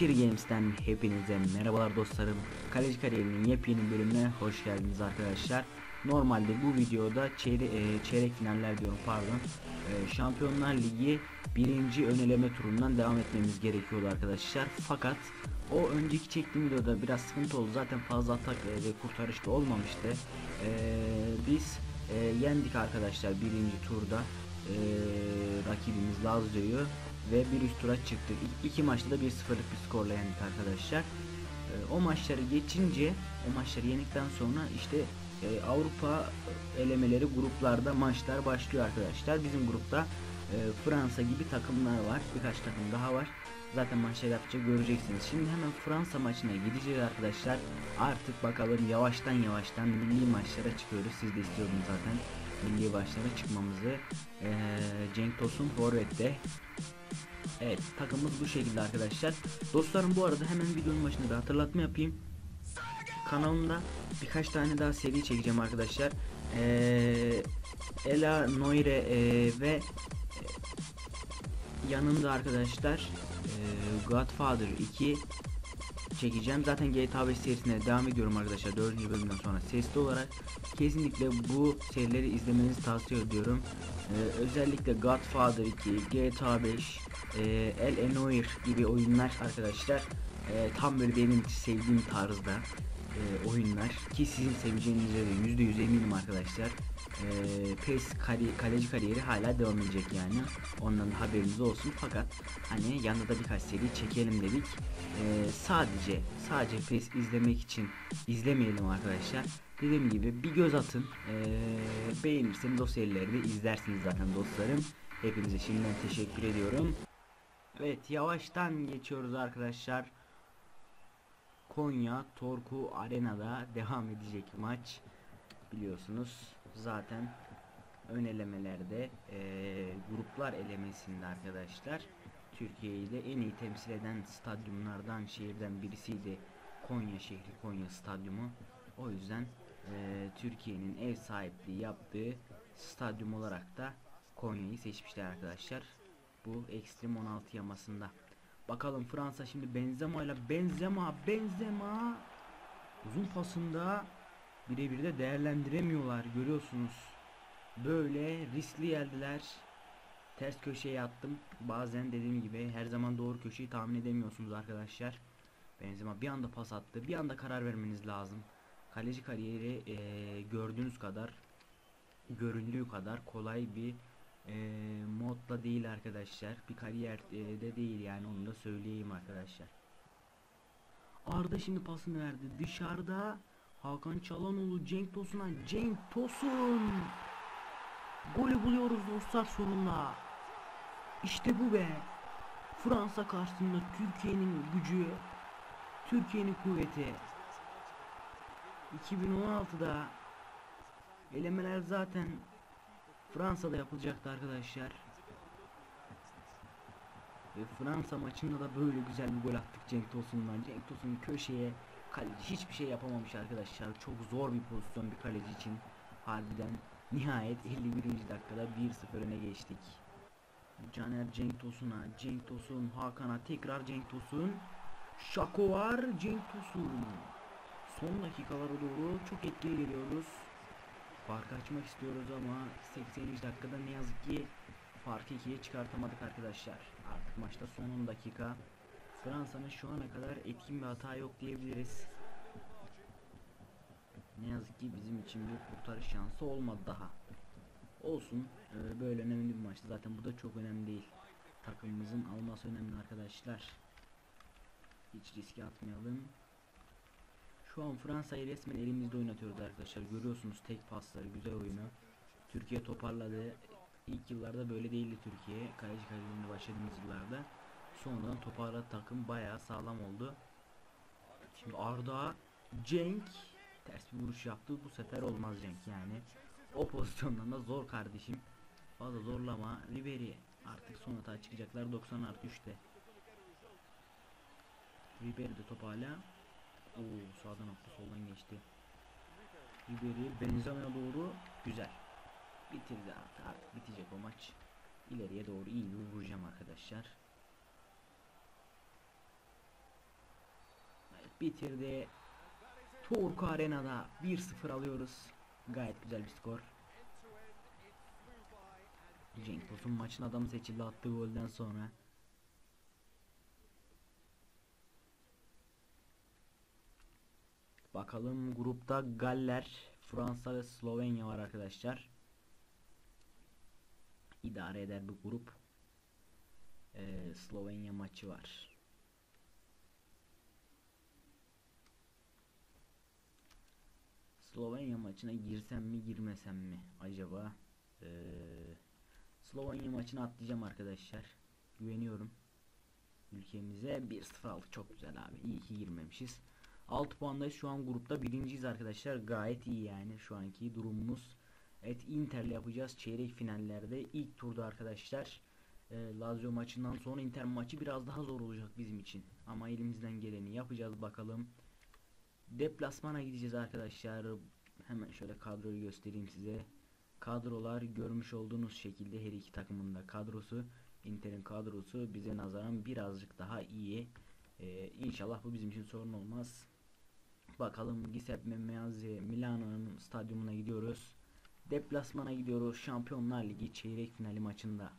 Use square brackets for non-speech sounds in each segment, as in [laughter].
Teşhir Games'ten hepinize merhabalar dostlarım. Kaleci kariyerinin yepyeni bölümüne hoş geldiniz arkadaşlar. Normalde bu videoda çeyre e, çeyrek finaller diyorum pardon. E, Şampiyonlar Ligi birinci ön eleme turundan devam etmemiz gerekiyordu arkadaşlar. Fakat o önceki çektiğim videoda biraz sıkıntı oldu. Zaten fazla atak e, ve kurtarışta olmamıştı. E, biz e, yendik arkadaşlar birinci turda e, rakibimiz Lazio'yu ve bir üst tura çıktık. İki maçta da 1-0'lık bir skorla yendik arkadaşlar. E, o maçları geçince, o maçları yendikten sonra işte e, Avrupa elemeleri gruplarda maçlar başlıyor arkadaşlar. Bizim grupta e, Fransa gibi takımlar var. Birkaç takım daha var. Zaten maçları yapınca göreceksiniz. Şimdi hemen Fransa maçına gideceğiz arkadaşlar. Artık bakalım yavaştan yavaştan milli maçlara çıkıyoruz. Siz de istiyordunuz zaten milli maçlara çıkmamızı. E, Cenk Tosun Forvet'te. Evet takımımız bu şekilde arkadaşlar. Dostlarım bu arada hemen videonun başında bir hatırlatma yapayım. Kanalımda birkaç tane daha seri çekeceğim arkadaşlar. Ee, Ela Noire ee, ve e, yanında arkadaşlar ee, Godfather 2 çekeceğim. Zaten GTA 5 serisine devam ediyorum arkadaşlar. 4. bölümden sonra sesli olarak kesinlikle bu serileri izlemenizi tavsiye ediyorum. Ee, özellikle Godfather 2, GTA 5, e, El Enoir gibi oyunlar arkadaşlar e, tam böyle benim sevdiğim tarzda e, oyunlar ki sizin seveceğinize de yüzde yüz eminim arkadaşlar. E, PES kari, kaleci kariyeri hala devam edecek yani. Ondan da haberiniz olsun. Fakat hani yanında da birkaç seri çekelim dedik. E, sadece sadece PES izlemek için izlemeyelim arkadaşlar. Dediğim gibi bir göz atın. E, beğenirseniz o de izlersiniz zaten dostlarım. Hepinize şimdiden teşekkür ediyorum. Evet yavaştan geçiyoruz arkadaşlar. Konya Torku Arena'da devam edecek maç. Biliyorsunuz zaten ön elemelerde eee, gruplar elemesinde arkadaşlar Türkiye'yi de en iyi temsil eden stadyumlardan şehirden birisiydi Konya şehri Konya stadyumu. O yüzden eee, Türkiye'nin ev sahipliği yaptığı stadyum olarak da Konya'yı seçmişler arkadaşlar. Bu Extreme 16 yamasında. Bakalım Fransa şimdi Benzema ile Benzema Benzema uzun pasında birebir de değerlendiremiyorlar görüyorsunuz. Böyle riskli geldiler. Ters köşeye attım. Bazen dediğim gibi her zaman doğru köşeyi tahmin edemiyorsunuz arkadaşlar. Benzema bir anda pas attı. Bir anda karar vermeniz lazım. Kaleci kariyeri eee, gördüğünüz kadar göründüğü kadar kolay bir eee modda değil arkadaşlar. Bir kariyer eee, de değil yani onu da söyleyeyim arkadaşlar. Arda şimdi pasını verdi. Dışarıda Hakan Çalanoğlu Cenk Tosun'a Cenk Tosun Golü buluyoruz dostlar sonunda. İşte bu be. Fransa karşısında Türkiye'nin gücü, Türkiye'nin kuvveti. 2016'da elemeler zaten Fransa'da yapılacaktı arkadaşlar. Ve Fransa maçında da böyle güzel bir gol attık Cenk Tosun'dan. Cenk Tosun köşeye kaleci hiçbir şey yapamamış arkadaşlar. Çok zor bir pozisyon bir kaleci için. Harbiden nihayet 51. dakikada 1-0 öne geçtik. Caner Cenk Tosun'a, Cenk Tosun Hakan'a tekrar Cenk Tosun. Şako var Cenk Tosun. Son dakikalara doğru çok etkili geliyoruz. Farkı açmak istiyoruz ama 80. dakikada ne yazık ki farkı ikiye çıkartamadık arkadaşlar. Artık maçta son 10 dakika. Fransa'nın şu ana kadar etkin bir hata yok diyebiliriz. Ne yazık ki bizim için bir kurtarış şansı olmadı daha. Olsun. ee, böyle önemli bir maçtı. Zaten bu da çok önemli değil. Takımımızın alması önemli arkadaşlar. Hiç riske atmayalım. Şu an Fransa'yı resmen elimizde oynatıyoruz arkadaşlar. Görüyorsunuz tek pasları, güzel oyunu. Türkiye toparladı. İlk yıllarda böyle değildi Türkiye. Kaleci kariyerinde başladığımız yıllarda. Sonradan toparladı takım bayağı sağlam oldu. Şimdi Arda, Cenk ters bir vuruş yaptı. Bu sefer olmaz Cenk yani. O pozisyondan da zor kardeşim. Fazla zorlama. Ribery artık son hata çıkacaklar 90 artı 3'te. Ribery de top hala. Oo sağdan attı soldan geçti. Ribery Benzema'ya doğru güzel. Bitirdi artık, artık bitecek o maç. İleriye doğru iyi vuracağım arkadaşlar. bitirdi. Turku Arena'da 1-0 alıyoruz. Gayet güzel bir skor. Cenk Tosun maçın adamı seçildi attığı golden sonra. Bakalım grupta Galler, Fransa ve Slovenya var arkadaşlar. İdare eder bu grup. Ee, Slovenya maçı var. Slovenya maçına girsem mi girmesem mi acaba? Ee, Slovenya maçını atlayacağım arkadaşlar. Güveniyorum. Ülkemize 1-0 aldık. Çok güzel abi. İyi ki girmemişiz. 6 puandayız. Şu an grupta birinciyiz arkadaşlar. Gayet iyi yani şu anki durumumuz. Evet Inter'le yapacağız. Çeyrek finallerde ilk turda arkadaşlar. Ee, Lazio maçından sonra Inter maçı biraz daha zor olacak bizim için. Ama elimizden geleni yapacağız bakalım. Deplasmana gideceğiz arkadaşlar. Hemen şöyle kadroyu göstereyim size. Kadrolar görmüş olduğunuz şekilde her iki takımın da kadrosu. Inter'in kadrosu bize nazaran birazcık daha iyi. Ee, inşallah bu bizim için sorun olmaz. Bakalım Giuseppe Meazza Milano'nun stadyumuna gidiyoruz. Deplasmana gidiyoruz Şampiyonlar Ligi çeyrek finali maçında.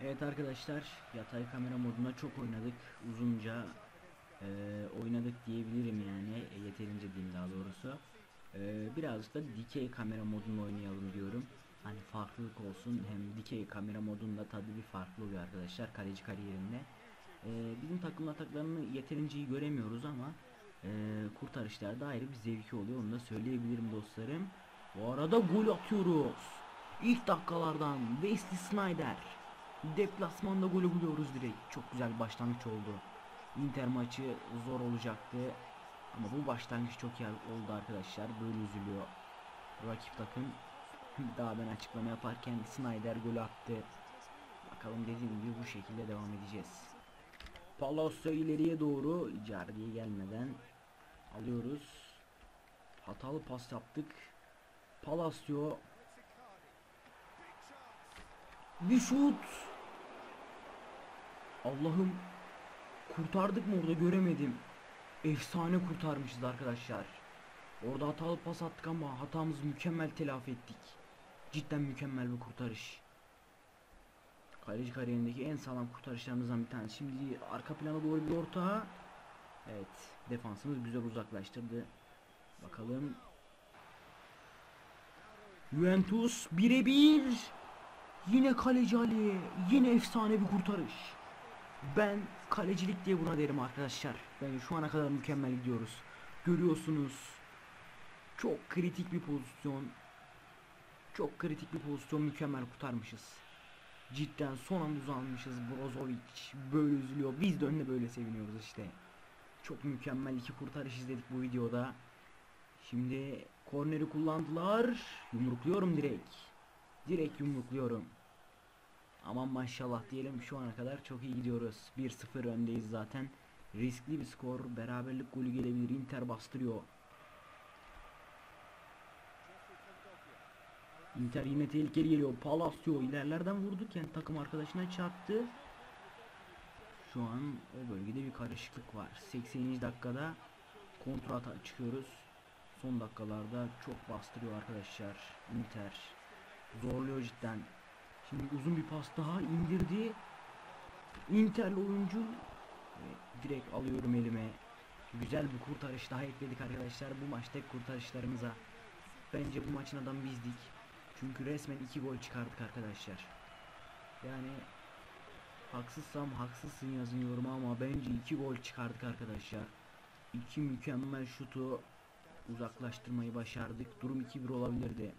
Evet arkadaşlar yatay kamera moduna çok oynadık. Uzunca e, oynadık diyebilirim yani. E, yeterince diyeyim daha doğrusu. E, birazcık da dikey kamera modunda oynayalım diyorum. Hani farklılık olsun hem dikey kamera modunda tadı bir farklı oluyor arkadaşlar kaleci kariyerinde. E, bizim takım ataklarını yeterince iyi göremiyoruz ama e, kurtarışlarda ayrı bir zevki oluyor onu da söyleyebilirim dostlarım. Bu arada gol atıyoruz. İlk dakikalardan Wesley Snyder. Deplasmanda golü buluyoruz direkt. Çok güzel bir başlangıç oldu. Inter maçı zor olacaktı. Ama bu başlangıç çok iyi oldu arkadaşlar. Böyle üzülüyor rakip takım. [laughs] Daha ben açıklama yaparken Snyder gol attı. Bakalım dediğim gibi bu şekilde devam edeceğiz. Palacio ileriye doğru Icardi'ye gelmeden alıyoruz. Hatalı pas yaptık. Palacio bir şut. Allah'ım kurtardık mı orada göremedim. Efsane kurtarmışız arkadaşlar. Orada hatalı pas attık ama hatamızı mükemmel telafi ettik. Cidden mükemmel bir kurtarış. Kaleci kariyerindeki en sağlam kurtarışlarımızdan bir tanesi. Şimdi arka plana doğru bir orta. Evet, defansımız güzel uzaklaştırdı. Bakalım. Juventus birebir. Yine kaleci Ali. Yine efsane bir kurtarış. Ben kalecilik diye buna derim arkadaşlar. Bence şu ana kadar mükemmel gidiyoruz. Görüyorsunuz. Çok kritik bir pozisyon. Çok kritik bir pozisyon mükemmel kurtarmışız. Cidden son anda uzanmışız Brozovic böyle üzülüyor biz de önüne böyle seviniyoruz işte Çok mükemmel iki kurtarış izledik bu videoda. Şimdi korneri kullandılar. Yumrukluyorum direkt. Direkt yumrukluyorum. Aman maşallah diyelim şu ana kadar çok iyi gidiyoruz. 1-0 öndeyiz zaten. Riskli bir skor. Beraberlik golü gelebilir. Inter bastırıyor. Inter yine tehlikeli geliyor. Palacio ilerlerden vurdurken takım arkadaşına çarptı. Şu an o bölgede bir karışıklık var. 80. dakikada kontrata çıkıyoruz. Son dakikalarda çok bastırıyor arkadaşlar. Inter zorluyor cidden. Şimdi uzun bir pas daha indirdi. Inter'li oyuncu ve direkt alıyorum elime. Güzel bir kurtarış daha ekledik arkadaşlar. Bu maçta kurtarışlarımıza. Bence bu maçın adamı bizdik. Çünkü resmen iki gol çıkardık arkadaşlar. Yani haksızsam haksızsın yazıyorum ama bence iki gol çıkardık arkadaşlar. İki mükemmel şutu uzaklaştırmayı başardık. Durum 2-1 olabilirdi.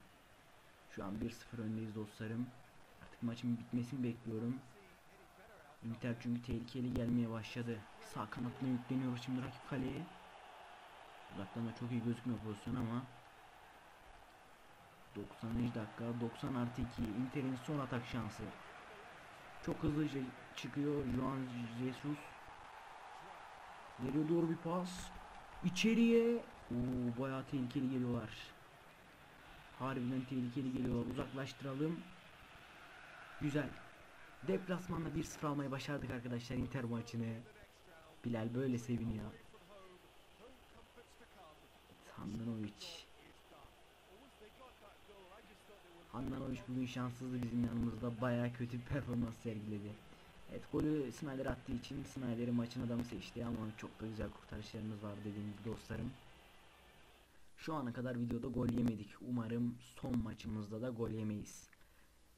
Şu an 1-0 öndeyiz dostlarım. Artık maçın bitmesini bekliyorum. Inter çünkü tehlikeli gelmeye başladı. Sağ kanatına yükleniyoruz şimdi rakip kaleye. Uzaktan da çok iyi gözükmüyor pozisyon ama 90. dakika 90 artı 2 Inter'in son atak şansı çok hızlıca çıkıyor Juan Jesus. Nereye doğru bir pas. İçeriye. Oo, bayağı tehlikeli geliyorlar. Harbiden tehlikeli geliyorlar. Uzaklaştıralım. Güzel. Deplasmanda 1-0 almayı başardık arkadaşlar Inter maçını. Bilal böyle seviniyor. Sandanovic. Handanovic bugün şanssızdı bizim yanımızda bayağı kötü bir performans sergiledi. Evet golü Snyder attığı için Snyder'i maçın adamı seçti ama çok da güzel kurtarışlarımız var dediğim gibi dostlarım. Şu ana kadar videoda gol yemedik. Umarım son maçımızda da gol yemeyiz.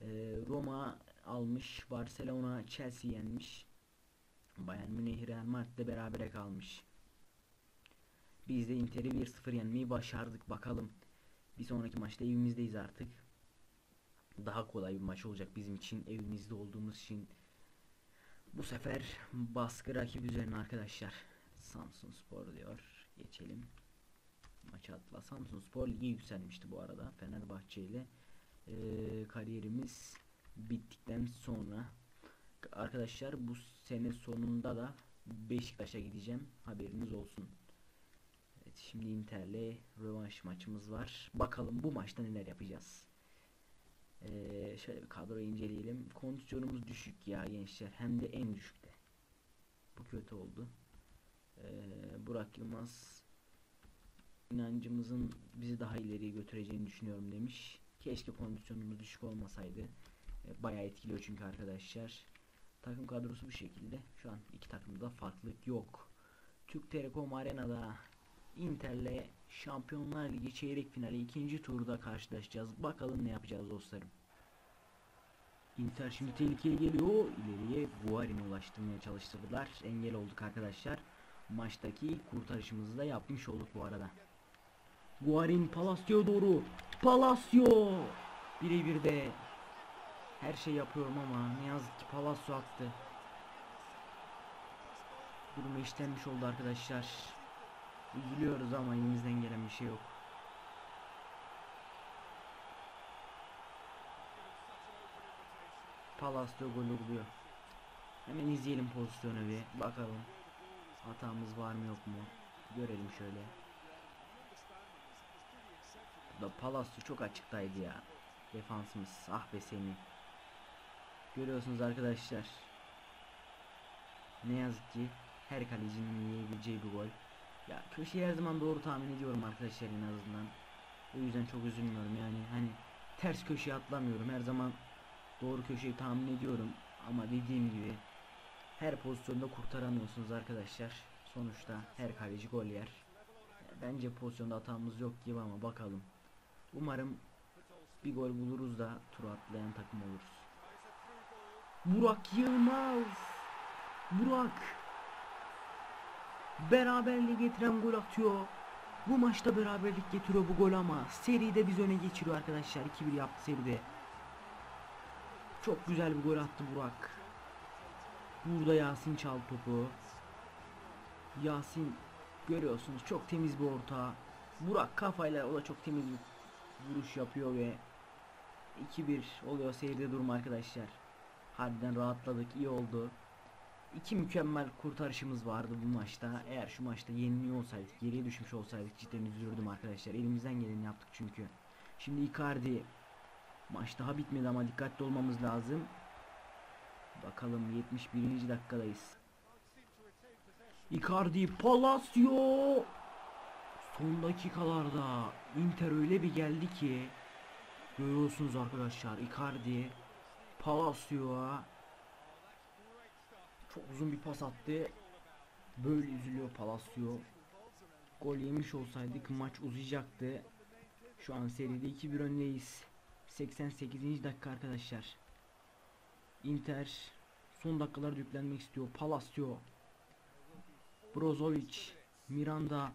Ee, Roma almış, Barcelona Chelsea yenmiş. Bayern Münih Real Madrid'le berabere kalmış. Biz de Inter'i 1-0 yenmeyi başardık. Bakalım. Bir sonraki maçta evimizdeyiz artık. Daha kolay bir maç olacak bizim için. Evimizde olduğumuz için. Bu sefer baskı rakip üzerine arkadaşlar. Samsun Spor diyor. Geçelim. Maçı atla. Samsun Spor ligi yükselmişti bu arada. Fenerbahçe ile. Ee, kariyerimiz bittikten sonra arkadaşlar bu sene sonunda da Beşiktaş'a gideceğim. Haberiniz olsun. Evet şimdi Inter'le rövanş maçımız var. Bakalım bu maçta neler yapacağız. Ee, şöyle bir kadroyu inceleyelim. Kondisyonumuz düşük ya gençler. Hem de en düşükte. Bu kötü oldu. Ee, Burak Yılmaz inancımızın bizi daha ileriye götüreceğini düşünüyorum demiş. Keşke kondisyonumuz düşük olmasaydı. Ee, bayağı etkiliyor çünkü arkadaşlar. Takım kadrosu bu şekilde. Şu an iki takımda farklılık yok. Türk Telekom Arena'da Inter'le Şampiyonlar Ligi çeyrek finali ikinci turda karşılaşacağız. Bakalım ne yapacağız dostlarım. Inter şimdi tehlikeye geliyor. İleriye Guarin'e ulaştırmaya çalıştırdılar. Engel olduk arkadaşlar. Maçtaki kurtarışımızı da yapmış olduk bu arada. Guarin Palacio doğru. Palacio! Birebir de her şey yapıyorum ama ne yazık ki Palacio attı. Durum eşitlenmiş oldu arkadaşlar. Üzülüyoruz ama elimizden gelen bir şey yok. Palacio gol oluyor. Hemen izleyelim pozisyonu bir bakalım. Hatamız var mı yok mu? Görelim şöyle. Da Palacio çok açıktaydı ya. Defansımız ah be seni. Görüyorsunuz arkadaşlar. Ne yazık ki her kalecinin yiyebileceği bir gol. Ya köşeyi her zaman doğru tahmin ediyorum arkadaşlar en azından. O yüzden çok üzülmüyorum yani hani ters köşeye atlamıyorum her zaman doğru köşeyi tahmin ediyorum ama dediğim gibi her pozisyonda kurtaramıyorsunuz arkadaşlar. Sonuçta her kaleci gol yer. Bence pozisyonda hatamız yok gibi ama bakalım. Umarım bir gol buluruz da turu atlayan takım oluruz. Burak Yılmaz. Burak beraberliği getiren gol atıyor. Bu maçta beraberlik getiriyor bu gol ama seride biz öne geçiriyor arkadaşlar. 2-1 yaptı seride. Çok güzel bir gol attı Burak. Burada Yasin çal topu. Yasin görüyorsunuz çok temiz bir orta. Burak kafayla o da çok temiz bir vuruş yapıyor ve 2-1 oluyor seyirde durum arkadaşlar. Harbiden rahatladık iyi oldu. İki mükemmel kurtarışımız vardı bu maçta. Eğer şu maçta yeniliyor olsaydık, geriye düşmüş olsaydık cidden üzülürdüm arkadaşlar. Elimizden geleni yaptık çünkü. Şimdi Icardi maç daha bitmedi ama dikkatli olmamız lazım. Bakalım 71. dakikadayız. Icardi Palacio son dakikalarda Inter öyle bir geldi ki görüyorsunuz arkadaşlar Icardi Palacio'a çok uzun bir pas attı. Böyle üzülüyor Palacio. Gol yemiş olsaydık maç uzayacaktı. Şu an seride 2-1 öndeyiz. 88. dakika arkadaşlar. Inter son dakikalarda yüklenmek istiyor. Palacio. Brozovic. Miranda.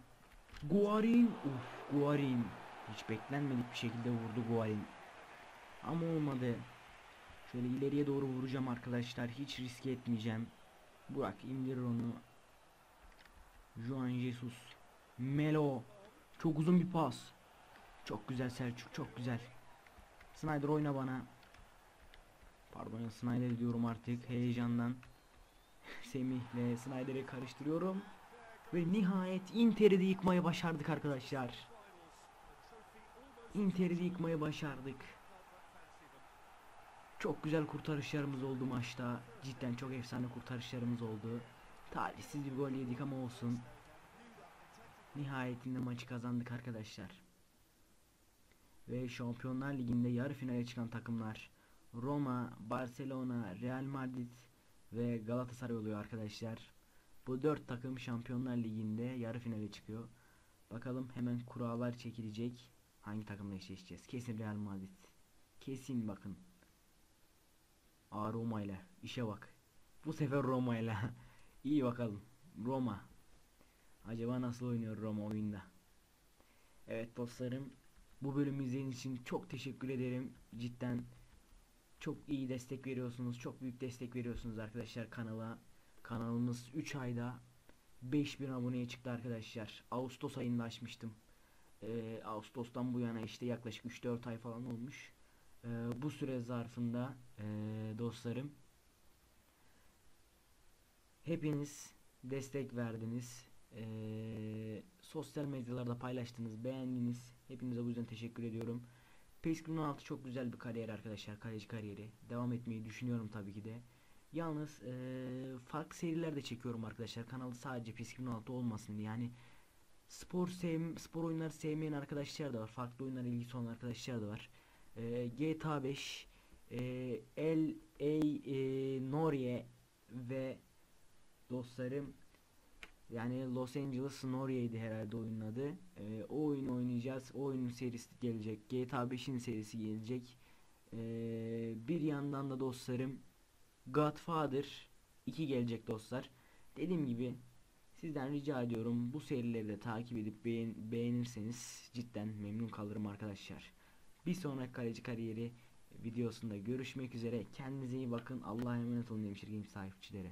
Guarin. Uf Guarin. Hiç beklenmedik bir şekilde vurdu Guarin. Ama olmadı. Şöyle ileriye doğru vuracağım arkadaşlar. Hiç riske etmeyeceğim. Burak indirir onu. Juan Jesus. Melo. Çok uzun bir pas. Çok güzel Selçuk. Çok güzel. Snyder oyna bana. Pardon ya Snyder diyorum artık heyecandan. [laughs] Semih ile Snyder'i karıştırıyorum. Ve nihayet Inter'i de yıkmayı başardık arkadaşlar. Inter'i de yıkmayı başardık. Çok güzel kurtarışlarımız oldu maçta. Cidden çok efsane kurtarışlarımız oldu. Talihsiz bir gol yedik ama olsun. Nihayetinde maçı kazandık arkadaşlar. Ve Şampiyonlar Ligi'nde yarı finale çıkan takımlar Roma, Barcelona, Real Madrid ve Galatasaray oluyor arkadaşlar. Bu dört takım Şampiyonlar Ligi'nde yarı finale çıkıyor. Bakalım hemen kurallar çekilecek. Hangi takımla eşleşeceğiz? Kesin Real Madrid. Kesin bakın. Aa Roma ile. işe bak. Bu sefer Roma ile. [laughs] İyi bakalım. Roma. Acaba nasıl oynuyor Roma oyunda? Evet dostlarım. Bu bölümü izlediğiniz için çok teşekkür ederim. Cidden çok iyi destek veriyorsunuz. Çok büyük destek veriyorsunuz arkadaşlar kanala. Kanalımız 3 ayda 5000 aboneye çıktı arkadaşlar. Ağustos ayında açmıştım. Ee, Ağustos'tan bu yana işte yaklaşık 3-4 ay falan olmuş. Ee, bu süre zarfında ee, dostlarım hepiniz destek verdiniz. Ee, sosyal medyalarda paylaştınız, beğendiniz. Hepinize bu yüzden teşekkür ediyorum. PES 16 çok güzel bir kariyer arkadaşlar. Kaleci kariyeri. Devam etmeyi düşünüyorum tabii ki de. Yalnız ee, farklı seriler de çekiyorum arkadaşlar. Kanalı sadece PES 16 olmasın diye. Yani spor sev spor oyunları sevmeyen arkadaşlar da var. Farklı oyunlara ilgisi olan arkadaşlar da var. Ee, GTA 5 e, L A e, Norie ve dostlarım yani Los Angeles Noria'ydı herhalde oyunun adı. Ee, o oyunu oynayacağız. O oyunun serisi gelecek. GTA 5'in serisi gelecek. Ee, bir yandan da dostlarım Godfather 2 gelecek dostlar. Dediğim gibi sizden rica ediyorum bu serileri de takip edip beğen beğenirseniz cidden memnun kalırım arkadaşlar. Bir sonraki kaleci kariyeri videosunda görüşmek üzere. Kendinize iyi bakın. Allah'a emanet olun demiştir game sahipçileri.